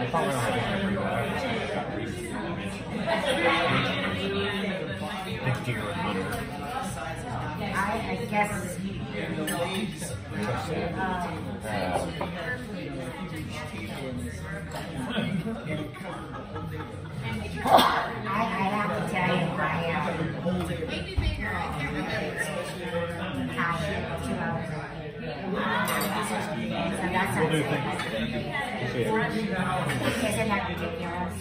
I thought we don't have it every day. I got reasons to Next year with Hunter. I, I guess. I, I have to tell you, I um, how two hours. So that's We'll do not Isn't that ridiculous?